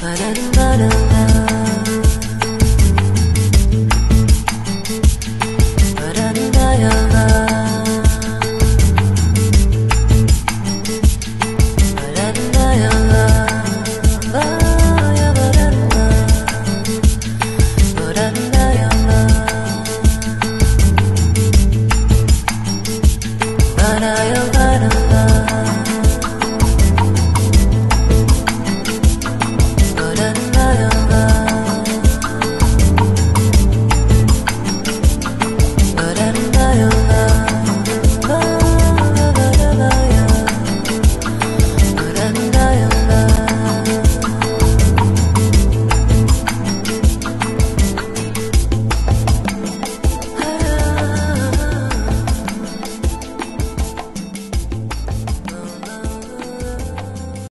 Ba-da-da-da-da-da